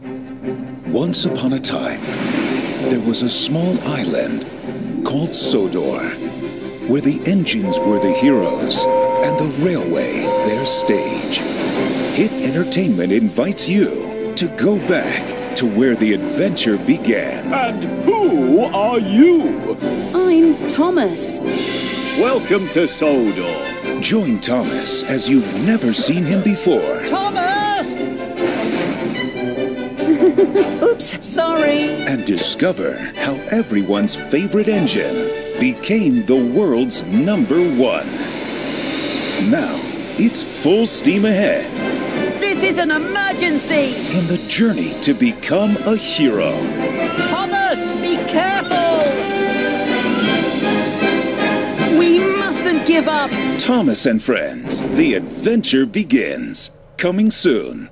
Once upon a time, there was a small island called Sodor, where the engines were the heroes and the railway their stage. Hit Entertainment invites you to go back to where the adventure began. And who are you? I'm Thomas. Welcome to Sodor. Join Thomas as you've never seen him before. Thomas! Oops, sorry. And discover how everyone's favorite engine became the world's number one. Now, it's full steam ahead This is an emergency! in the journey to become a hero. Thomas, be careful! We mustn't give up! Thomas and Friends, the adventure begins. Coming soon.